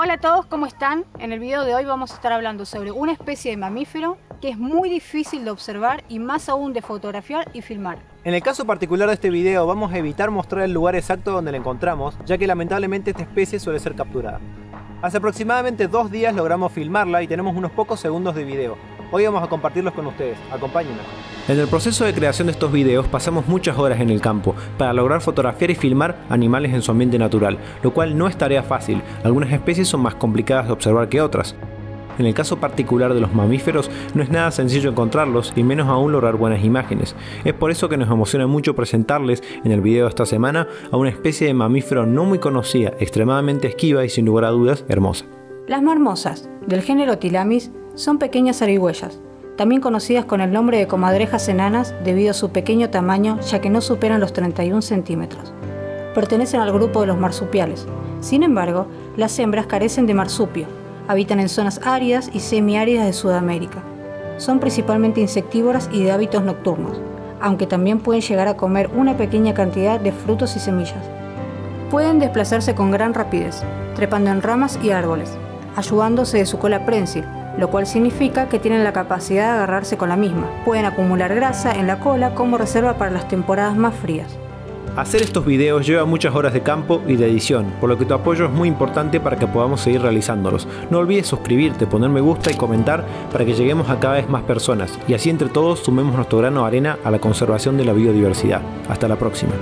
Hola a todos, ¿cómo están? En el video de hoy vamos a estar hablando sobre una especie de mamífero que es muy difícil de observar y más aún de fotografiar y filmar. En el caso particular de este video vamos a evitar mostrar el lugar exacto donde la encontramos, ya que lamentablemente esta especie suele ser capturada. Hace aproximadamente dos días logramos filmarla y tenemos unos pocos segundos de video. Hoy vamos a compartirlos con ustedes, acompáñenos. En el proceso de creación de estos videos pasamos muchas horas en el campo para lograr fotografiar y filmar animales en su ambiente natural, lo cual no es tarea fácil, algunas especies son más complicadas de observar que otras. En el caso particular de los mamíferos no es nada sencillo encontrarlos y menos aún lograr buenas imágenes. Es por eso que nos emociona mucho presentarles en el video de esta semana a una especie de mamífero no muy conocida, extremadamente esquiva y sin lugar a dudas hermosa. Las marmosas, del género Tilamis, son pequeñas zarigüeyas, también conocidas con el nombre de comadrejas enanas debido a su pequeño tamaño ya que no superan los 31 centímetros. Pertenecen al grupo de los marsupiales. Sin embargo, las hembras carecen de marsupio. Habitan en zonas áridas y semiáridas de Sudamérica. Son principalmente insectívoras y de hábitos nocturnos, aunque también pueden llegar a comer una pequeña cantidad de frutos y semillas. Pueden desplazarse con gran rapidez, trepando en ramas y árboles, ayudándose de su cola prensil, lo cual significa que tienen la capacidad de agarrarse con la misma. Pueden acumular grasa en la cola como reserva para las temporadas más frías. Hacer estos videos lleva muchas horas de campo y de edición, por lo que tu apoyo es muy importante para que podamos seguir realizándolos. No olvides suscribirte, poner me gusta y comentar para que lleguemos a cada vez más personas y así entre todos sumemos nuestro grano de arena a la conservación de la biodiversidad. Hasta la próxima.